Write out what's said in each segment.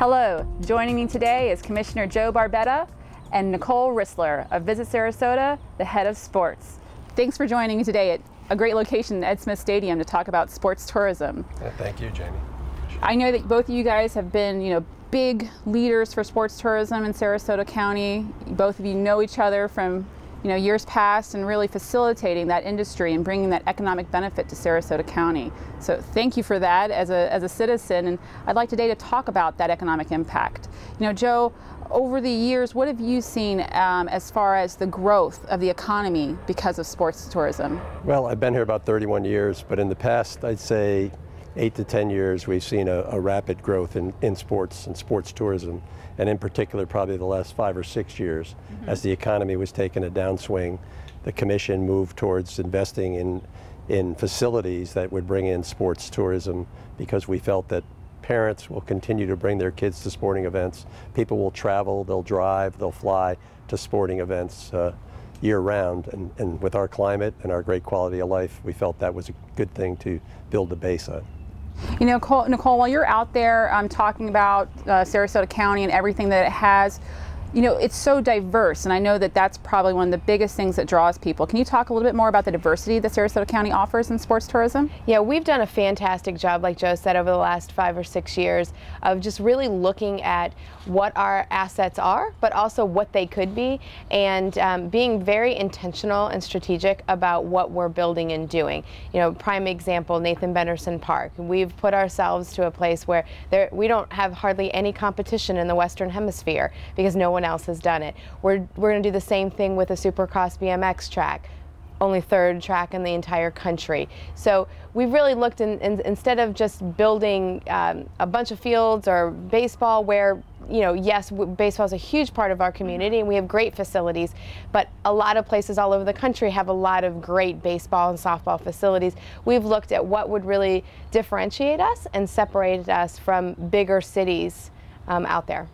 Hello, joining me today is Commissioner Joe Barbetta and Nicole Rissler of Visit Sarasota, the head of sports. Thanks for joining me today at a great location, Ed Smith Stadium, to talk about sports tourism. Yeah, thank you, Jamie. I know that both of you guys have been, you know, big leaders for sports tourism in Sarasota County. Both of you know each other from you know, years past and really facilitating that industry and bringing that economic benefit to Sarasota County. So thank you for that as a, as a citizen. And I'd like today to talk about that economic impact. You know, Joe, over the years, what have you seen um, as far as the growth of the economy because of sports tourism? Well, I've been here about 31 years, but in the past, I'd say eight to 10 years, we've seen a, a rapid growth in, in sports and sports tourism, and in particular, probably the last five or six years, mm -hmm. as the economy was taking a downswing, the commission moved towards investing in, in facilities that would bring in sports tourism because we felt that parents will continue to bring their kids to sporting events. People will travel, they'll drive, they'll fly to sporting events. Uh, year round. And, and, with our climate and our great quality of life, we felt that was a good thing to build a base on. You know, Nicole, Nicole while you're out there um, talking about uh, Sarasota County and everything that it has, you know, it's so diverse, and I know that that's probably one of the biggest things that draws people. Can you talk a little bit more about the diversity that Sarasota County offers in sports tourism? Yeah, we've done a fantastic job, like Joe said, over the last five or six years of just really looking at what our assets are, but also what they could be, and um, being very intentional and strategic about what we're building and doing. You know, prime example, Nathan Benderson Park. We've put ourselves to a place where there, we don't have hardly any competition in the Western Hemisphere because no one one else has done it. We're, we're going to do the same thing with a Supercross BMX track only third track in the entire country. So we've really looked in, in, instead of just building um, a bunch of fields or baseball where you know, yes, baseball is a huge part of our community and we have great facilities, but a lot of places all over the country have a lot of great baseball and softball facilities. We've looked at what would really differentiate us and separate us from bigger cities um, out there.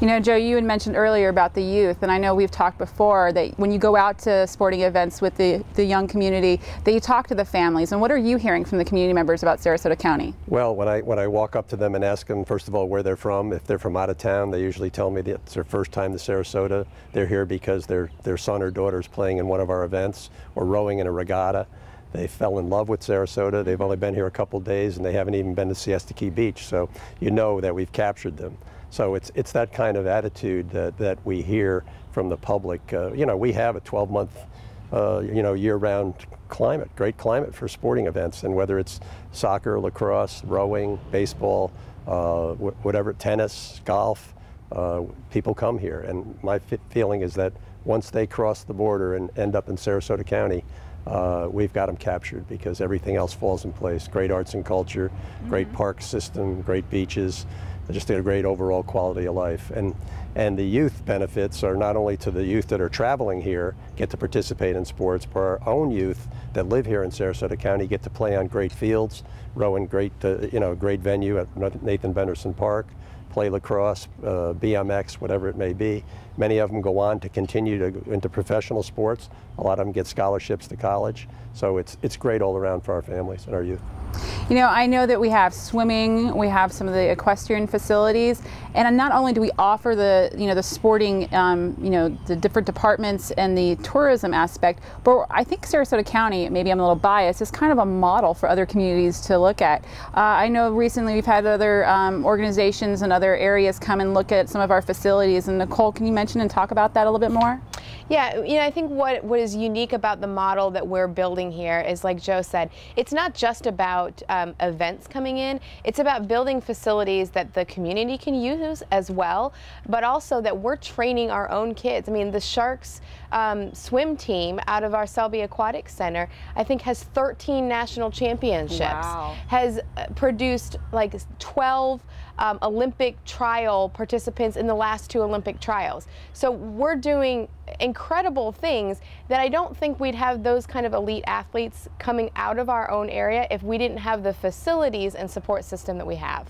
You know, Joe, you had mentioned earlier about the youth, and I know we've talked before that when you go out to sporting events with the, the young community, that you talk to the families. And what are you hearing from the community members about Sarasota County? Well, when I, when I walk up to them and ask them, first of all, where they're from, if they're from out of town, they usually tell me that it's their first time to Sarasota. They're here because their, their son or daughter is playing in one of our events or rowing in a regatta. They fell in love with Sarasota. They've only been here a couple days and they haven't even been to Siesta Key Beach. So you know that we've captured them. So it's, it's that kind of attitude that, that we hear from the public. Uh, you know, we have a 12 month, uh, you know, year round climate, great climate for sporting events. And whether it's soccer, lacrosse, rowing, baseball, uh, whatever, tennis, golf, uh, people come here. And my feeling is that once they cross the border and end up in Sarasota County, uh, we've got them captured because everything else falls in place. Great arts and culture, mm -hmm. great park system, great beaches just a great overall quality of life. And, and the youth benefits are not only to the youth that are traveling here, get to participate in sports, but our own youth that live here in Sarasota County get to play on great fields, row in great, uh, you know, great venue at Nathan Benderson Park, play lacrosse, uh, BMX, whatever it may be. Many of them go on to continue to into professional sports. A lot of them get scholarships to college. So it's, it's great all around for our families and our youth. You know, I know that we have swimming, we have some of the equestrian facilities, and not only do we offer the, you know, the sporting, um, you know, the different departments and the tourism aspect, but I think Sarasota County, maybe I'm a little biased, is kind of a model for other communities to look at. Uh, I know recently we've had other um, organizations and other areas come and look at some of our facilities, and Nicole, can you mention and talk about that a little bit more? Yeah, you know, I think what, what is unique about the model that we're building here is, like Joe said, it's not just about um, events coming in, it's about building facilities that the community can use as well, but also that we're training our own kids. I mean, the Sharks um, swim team out of our Selby Aquatic Center, I think has 13 national championships, wow. has uh, produced like 12 um, Olympic trial participants in the last two Olympic trials. So we're doing incredible things that I don't think we'd have those kind of elite athletes coming out of our own area if we didn't have the facilities and support system that we have.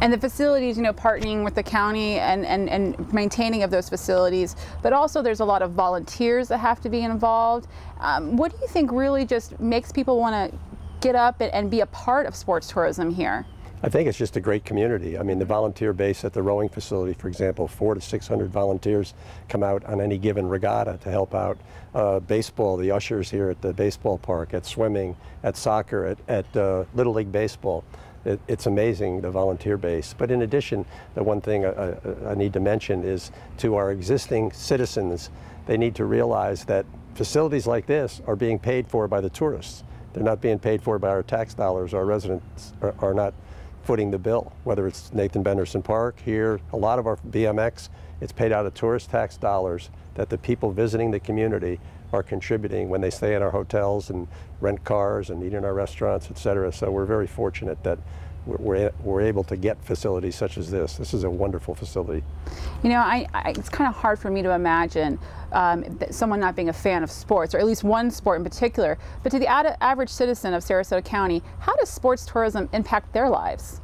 And the facilities, you know, partnering with the county and, and, and maintaining of those facilities, but also there's a lot of volunteers that have to be involved. Um, what do you think really just makes people want to get up and, and be a part of sports tourism here? I think it's just a great community. I mean, the volunteer base at the rowing facility, for example, four to 600 volunteers come out on any given regatta to help out. Uh, baseball, the ushers here at the baseball park, at swimming, at soccer, at, at uh, Little League Baseball. It, it's amazing, the volunteer base. But in addition, the one thing I, I, I need to mention is to our existing citizens, they need to realize that facilities like this are being paid for by the tourists. They're not being paid for by our tax dollars. Our residents are, are not footing the bill, whether it's Nathan Benderson Park here, a lot of our BMX, it's paid out of tourist tax dollars that the people visiting the community are contributing when they stay in our hotels and rent cars and eat in our restaurants, et cetera. So we're very fortunate that we're, we're able to get facilities such as this. This is a wonderful facility. You know, I, I, it's kind of hard for me to imagine um, someone not being a fan of sports, or at least one sport in particular. But to the ad- average citizen of Sarasota County, how does sports tourism impact their lives?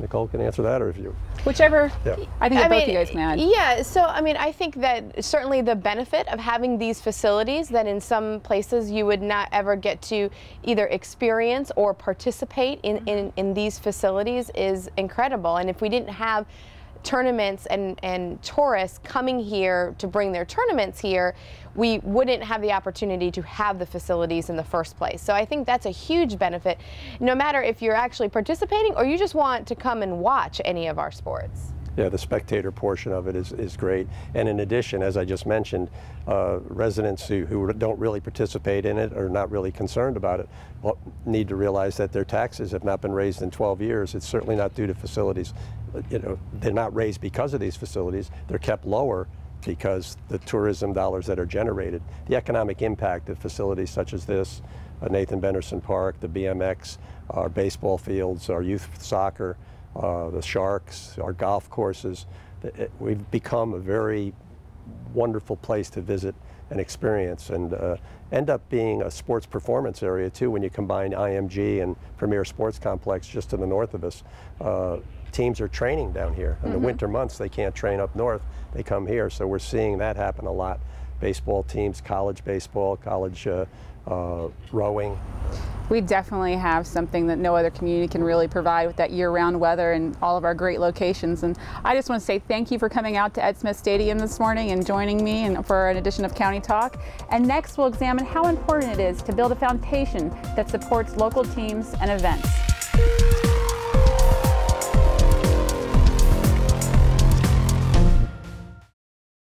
Nicole can answer that, or if you. Whichever. Yeah. I think I both mean, you guys can add. Yeah. So I mean, I think that certainly the benefit of having these facilities that in some places you would not ever get to either experience or participate in in, in these facilities is incredible. And if we didn't have tournaments and, and tourists coming here to bring their tournaments here, we wouldn't have the opportunity to have the facilities in the first place. So I think that's a huge benefit, no matter if you're actually participating or you just want to come and watch any of our sports. Yeah, the spectator portion of it is, is great. And in addition, as I just mentioned, uh, residents who, who don't really participate in it or not really concerned about it well, need to realize that their taxes have not been raised in 12 years. It's certainly not due to facilities. You know, they're not raised because of these facilities. They're kept lower because the tourism dollars that are generated, the economic impact of facilities such as this, uh, Nathan Benderson Park, the BMX, our baseball fields, our youth soccer, uh, the Sharks, our golf courses. It, we've become a very wonderful place to visit and experience and uh, end up being a sports performance area too when you combine IMG and Premier Sports Complex just to the north of us. Uh, teams are training down here. In mm -hmm. the mm-hmm. winter months, they can't train up north. They come here, so we're seeing that happen a lot. Baseball teams, college baseball, college uh, uh, rowing. We definitely have something that no other community can really provide with that year-round weather and all of our great locations. And I just want to say thank you for coming out to Ed Smith Stadium this morning and joining me and for an edition of County Talk. And next we'll examine how important it is to build a foundation that supports local teams and events.